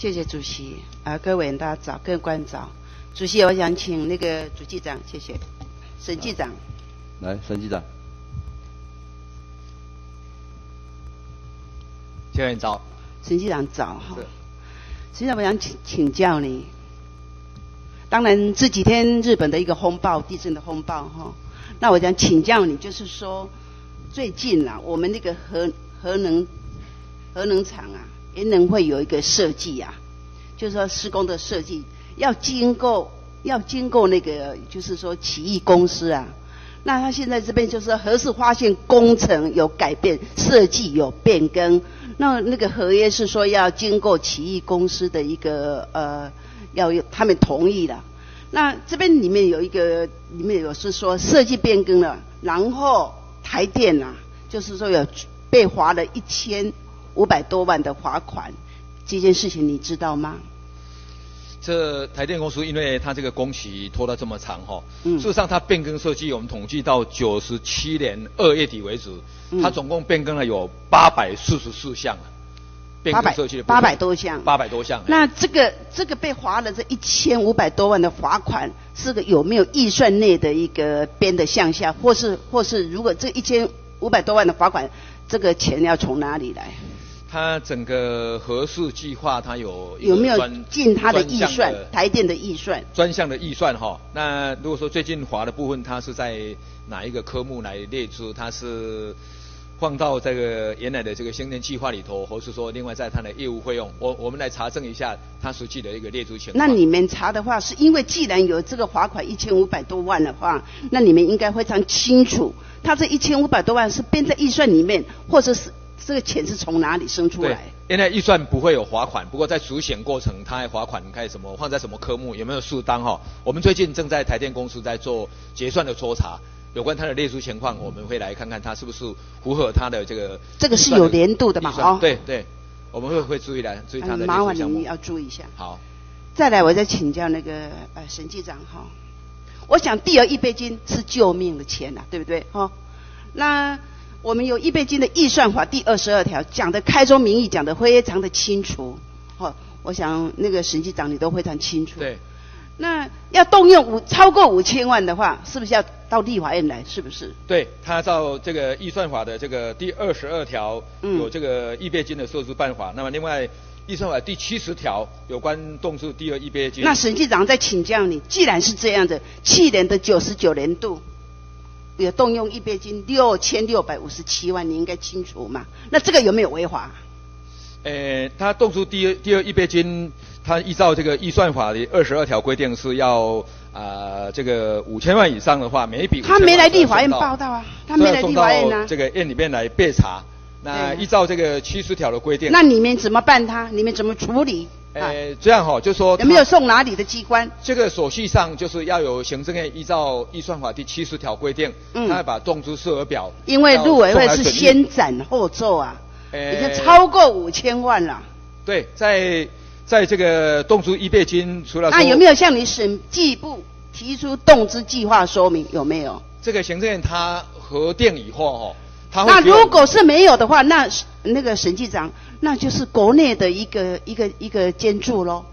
谢谢主席啊，各位大家早，各位观众早。主席，我想请那个主记长，谢谢，沈记长。来，沈记长。谢谢早。沈记长早哈。实际上，我想请请教你。当然，这几天日本的一个风暴，地震的风暴哈。那我想请教你，就是说，最近啊，我们那个核核能核能厂啊，也能会有一个设计啊，就是说施工的设计要经过要经过那个，就是说奇异公司啊。那他现在这边就是何时发现工程有改变，设计有变更。那那个合约是说要经过奇异公司的一个呃，要有他们同意的。那这边里面有一个，里面有是说设计变更了，然后台电啊，就是说有被罚了一千五百多万的罚款，这件事情你知道吗？这台电公司因为它这个工期拖了这么长哈，事实上它变更设计，我们统计到九十七年二月底为止，它总共变更了有八百四十四项。八百八百多项，八百多项。那这个这个被罚了这一千五百多万的罚款，是个有没有预算内的一个编的项下，或是或是如果这一千五百多万的罚款，这个钱要从哪里来？他整个核数计划，他有有没有进他的预算？台电的预算？专项的预算哈。那如果说最近划的部分，它是在哪一个科目来列出？它是？放到这个原来的这个新年计划里头，或是说另外在它的业务费用，我我们来查证一下它实际的一个列出情况。那你们查的话，是因为既然有这个罚款一千五百多万的话，那你们应该非常清楚，它这一千五百多万是编在预算里面，或者是这个钱是从哪里生出来？现在预算不会有罚款，不过在执行过程，它罚款开什么放在什么科目，有没有适当哈？我们最近正在台电公司在做结算的抽查。有关它的列出情况，我们会来看看它是不是符合它的这个。这个是有年度的嘛？哦，对对，我们会会注意来注意它的麻烦你要注意一下。好，再来，我再请教那个呃审计长哈。我想第二一杯金是救命的钱呐，对不对？哈，那我们有预备金的预算法第二十二条讲的开宗明义，讲的非常的清楚。哦，我想那个审计长你都非常清楚。对。那要动用五超过五千万的话，是不是要到立法院来？是不是？对，他照这个预算法的这个第二十二条有这个预备金的设置办法。那么另外预算法第七十条有关动资第二预备金。那审计长在请教你，既然是这样的，去年的九十九年度有动用预备金六千六百五十七万，你应该清楚嘛？那这个有没有违法？呃，他动出第二第二预备金。他依照这个预算法的二十二条规定是要啊这个五千万以上的话，每一笔他没来立法院报道啊，他没来立法院啊，这个院里面来备查。那依照这个七十条的规定，那你们怎么办他？你们怎么处理？呃，这样哈，就说有没有送哪里的机关？这个手续上就是要有行政院依照预算法第七十条规定，他要把动资数额表。因为陆委会是先斩后奏啊，已经超过五千万了。对，在。在这个动资预备金，除了那有没有向你审计部提出动资计划说明？有没有？这个行政院他核定以后哦，他那如果是没有的话，那那个审计长那就是国内的一个一个一个监助喽。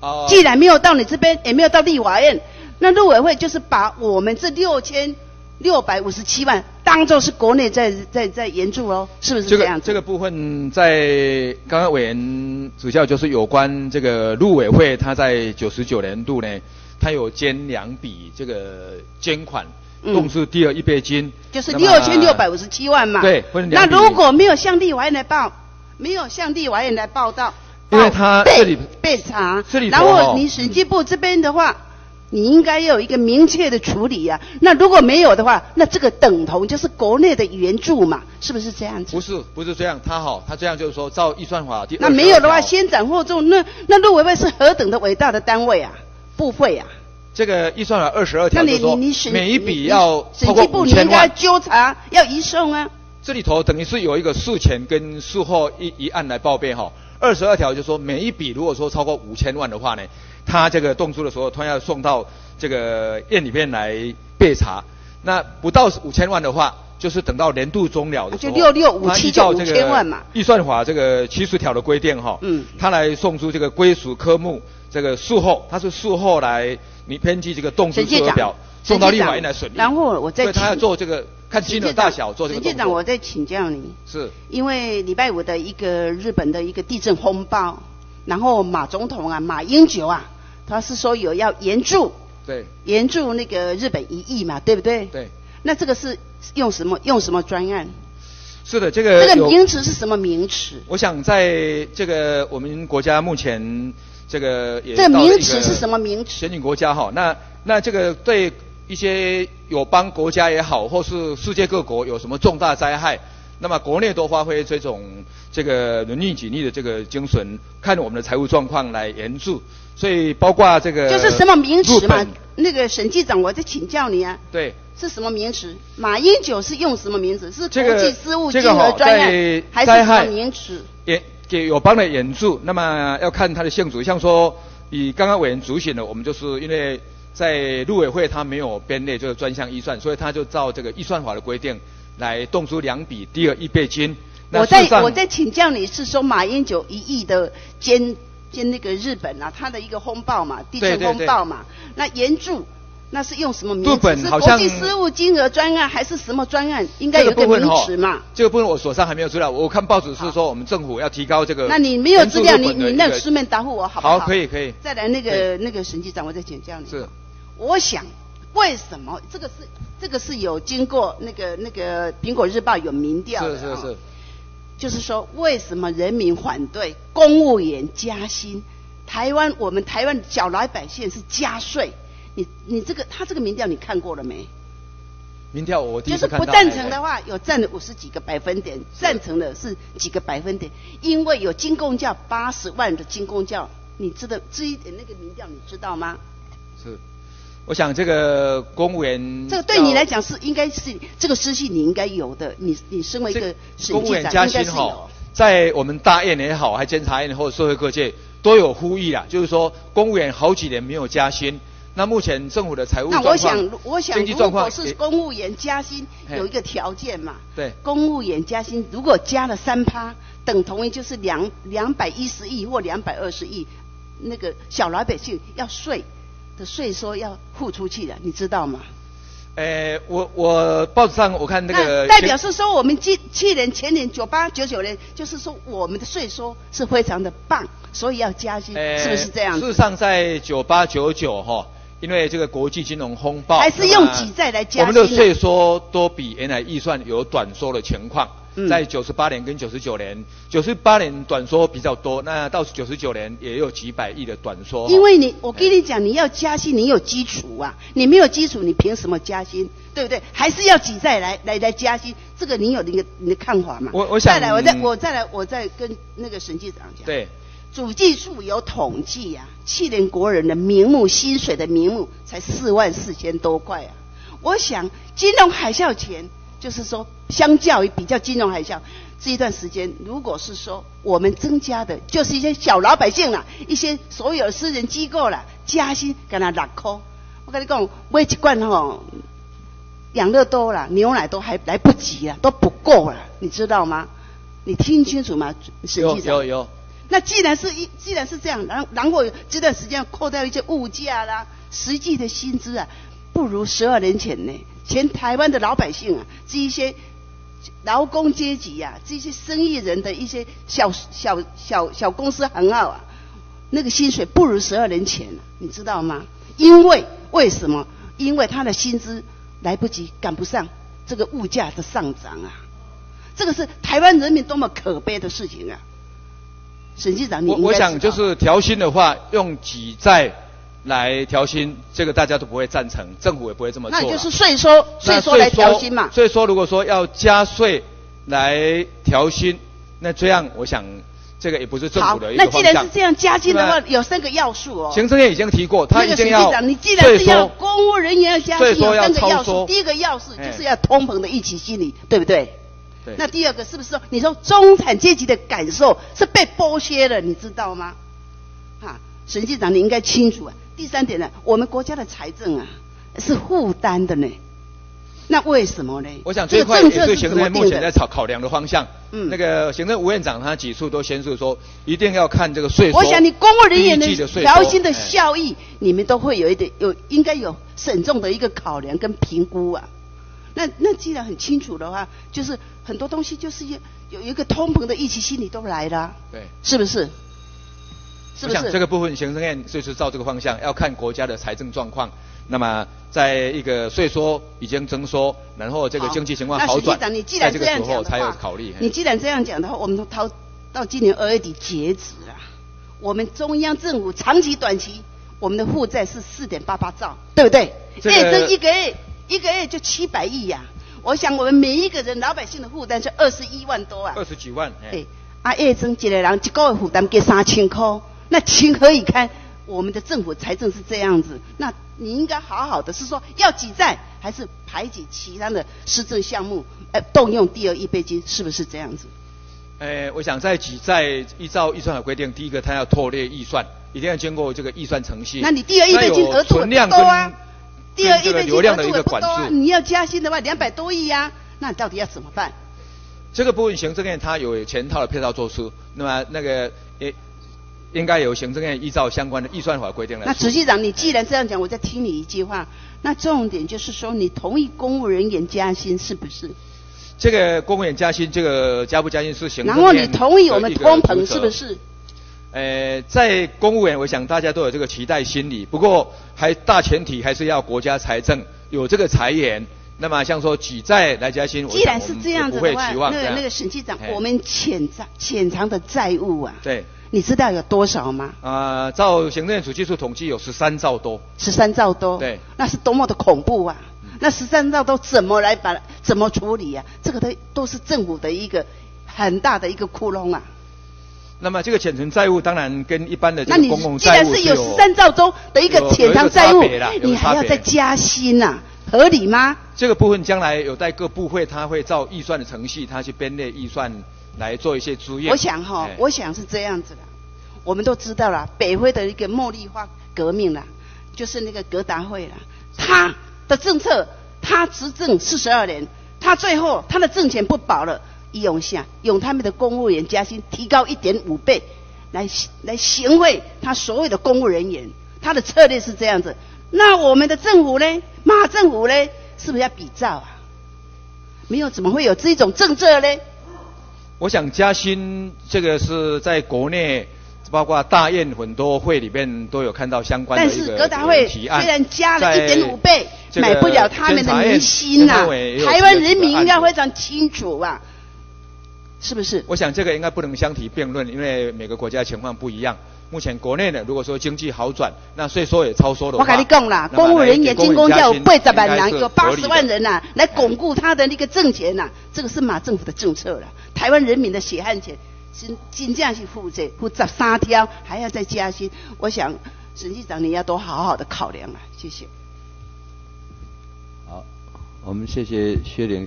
哦。既然没有到你这边，也没有到立法院，那陆委会就是把我们这六千。六百五十七万，当做是国内在在在援助哦，是不是这样？这个部分在刚刚委员主教就是有关这个陆委会，他在九十九年度呢，他有捐两笔这个捐款，共是第二一倍金，就是六千六百五十七万嘛。对，那如果没有向立法院来报，没有向立法院来报道，因为他这里被查，这里然后你审计部这边的话。你应该要有一个明确的处理呀。那如果没有的话，那这个等同就是国内的援助嘛，是不是这样子？不是，不是这样。他好，他这样就是说，照预算法第那没有的话，先斩后奏。那那陆委会是何等的伟大的单位啊？部会啊。这个预算法二十二条就说，每一笔要超过五千万，纠察要移送啊。这里头等于是有一个事前跟事后一一案来报备哈。二十二条就说，每一笔如果说超过五千万的话呢？他这个动作的时候，他要送到这个院里面来备查。那不到五千万的话，就是等到年度终了的时候，就六六五七就五千万嘛。预算法这个七十条的规定哈，嗯，他来送出这个归属科目这个术后，他是术后来你编辑这个动数课表送到立法院来审理。然后我再，所以他要做这个看金额大小做这个陈局长，我再请教你，是，因为礼拜五的一个日本的一个地震风暴，然后马总统啊，马英九啊，他是说有要援助，对，援助那个日本一亿嘛，对不对？对。那这个是用什么用什么专案？是的，这个这个名词是什么名词？我想在这个我们国家目前这个也这个名词是什么名词？先进国家哈，那那这个对一些友邦国家也好，或是世界各国有什么重大灾害，那么国内都发挥这种这个轮逆己力的这个精神，看我们的财务状况来援助。所以包括这个就是什么名词嘛？那个审计长，我在请教你啊。对。是什么名词？马英九是用什么名词？是国际事务金额专案，还是什么名词？也给友邦的援助，那么要看他的性质。像说以刚刚委员主选的，我们就是因为在陆委会他没有编列这个专项预算，所以他就照这个预算法的规定来动出两笔第二预备金。我在我在请教你是说马英九一亿的兼兼那个日本啊，他的一个风暴嘛，地震风暴嘛，那援助。那是用什么名词？是国际事务金额专案还是什么专案？应该有个名词嘛。这个部分我手上还没有资料，我看报纸是说我们政府要提高这个。那你没有资料，你你那书面答复我好不好？好，可以可以。再来那个那个审计长，我再请教你。是。我想为什么这个是这个是有经过那个那个苹果日报有民调的是是是。就是说为什么人民反对公务员加薪？台湾我们台湾小老百姓是加税。你你这个他这个民调你看过了没？民调我就是不赞成的话，有占了五十几个百分点，赞成的是几个百分点，因为有金公教八十万的金公教，你知道这一点那个民调你知道吗？是，我想这个公务员这个对你来讲是应该是这个私信你应该有的，你你身为一个公务员加薪哈，在我们大院也好，还监察院或者社会各界都有呼吁啊，就是说公务员好几年没有加薪。那目前政府的财务状况、经济状况是公务员加薪有一个条件嘛？对，公务员加薪如果加了三趴，等同于就是两两百一十亿或两百二十亿，那个小老百姓要税的税收要付出去的，你知道吗？诶，我我报纸上我看那个代表是说我们今去年前年九八九九年，就是说我们的税收是非常的棒，所以要加薪，是不是这样？事实上在九八九九哈。因为这个国际金融风暴，还是用几债来加我们的税收都比原来预算有短缩的情况。在九十八年跟九十九年，九十八年短缩比较多，那到九十九年也有几百亿的短缩。因为你，我跟你讲，你要加薪，你有基础啊，你没有基础，你凭什么加薪？对不对？还是要挤债来来来加薪？这个你有那个你的看法吗？我我想再来，我再我再来，我再跟那个审计长讲。对。主计处有统计呀，去年国人的名目薪水的名目才四万四千多块啊！我想金融海啸前，就是说相较于比较金融海啸这一段时间，如果是说我们增加的，就是一些小老百姓了，一些所有私人机构了，加薪给他两扣。我跟你讲，买一罐吼养乐多了，牛奶都还来不及了，都不够了，你知道吗？你听清楚吗？实际上有有。那既然是一，既然是这样，然然后这段时间扣掉一些物价啦，实际的薪资啊，不如十二年前呢。全台湾的老百姓啊，这一些劳工阶级呀，这些生意人的一些小小小小公司行号啊，那个薪水不如十二年前，你知道吗？因为为什么？因为他的薪资来不及赶不上这个物价的上涨啊，这个是台湾人民多么可悲的事情啊！审计长，你我我想就是调薪的话，用几债来调薪，这个大家都不会赞成，政府也不会这么做。那就是税收，税收来调薪嘛。所以说，如果说要加税来调薪，那这样我想这个也不是政府的。那既然是这样加薪的话，有三个要素哦。行政院已经提过，他一定要你既然是要公务人员要加薪，有三个要素。第一个要素就是要通膨的预期心理，对不对？那第二个是不是说，你说中产阶级的感受是被剥削了，你知道吗？哈，沈局长你应该清楚啊。第三点呢，我们国家的财政啊是负担的呢。那为什么呢？我想最快也是行政院目前在考考量的方向。嗯，那个行政吴院长他几处都宣示说，一定要看这个税收。我想你公务人员的调薪的效益，你们都会有一点有应该有慎重的一个考量跟评估啊。那那既然很清楚的话，就是很多东西就是有有一个通膨的预期心理都来了。对，是不是？是不是？这个部分行政院就是照这个方向，要看国家的财政状况。那么，在一个税收已经增收，然后这个经济情况好转，在这个时候才有考虑。你既然这样讲的话，我们都到到今年二月底截止啊。我们中央政府长期、短期，我们的负债是四点八八兆，对不对？月增一个月，一个月就七百亿呀。我想我们每一个人老百姓的负担是二十一万多啊。二十几万。哎，啊，月增一个人一个月负担给三千块，那情何以堪？我们的政府财政是这样子，那你应该好好的是说要挤债，还是排挤其他的施政项目，呃，动用第二亿备金，是不是这样子？呃，我想在挤债，依照预算的规定，第一个他要拓列预算，一定要经过这个预算程序。那你第二亿备金额度不多啊？第二亿倍金额度也不多啊？你要加薪的话，两百多亿呀，那你到底要怎么办？这个部分行政院它有全套的配套措施，那么那个诶。应该由行政院依照相关的预算法规定来。那主席长，你既然这样讲，我再听你一句话。那重点就是说，你同意公务人员加薪是不是？这个公务员加薪，这个加不加薪是行政然后你同意我们通膨是不是？呃，在公务员，我想大家都有这个期待心理。不过，还大前提还是要国家财政有这个财源。那么，像说举债来加薪，既然是这样子的话，那个那个审计长，我们潜藏潜藏的债务啊。对。你知道有多少吗？啊，照行政署技术统计，有十三兆多。十三兆多。对。那是多么的恐怖啊！那十三兆都怎么来把怎么处理啊？这个都都是政府的一个很大的一个窟窿啊。那么这个潜存债务当然跟一般的这个公共债务那你既然是有十三兆中的一个潜藏债务，你还要再加薪呐？合理吗？这个部分将来有待各部会，他会照预算的程序，他去编列预算。来做一些租业。我想哈，我想是这样子的。我们都知道了，北非的一个茉莉花革命了，就是那个格达会了。他的政策，他执政四十二年，他最后他的政权不保了，用下用他们的公务员加薪提高一点五倍，来来行贿他所有的公务人员。他的策略是这样子。那我们的政府呢？马政府呢？是不是要比照啊？没有，怎么会有这种政策呢？我想加薪，这个是在国内，包括大宴很多会里面都有看到相关的提案。虽然加了一点五倍，买不了他们的民心呐。台湾人民应该非常清楚啊，是不是？我想这个应该不能相提并论，因为每个国家情况不一样。目前国内呢，如果说经济好转，那税收也超收的话，我跟你讲啦，公务人员进公教有八十万人，有八十万人呐，来巩固他的那个政权呐，这个是马政府的政策了。台湾人民的血汗钱，是真正是负责负责三条，还要再加薪。我想，沈局长你要多好好的考量啊，谢谢。好，我们谢谢薛玲。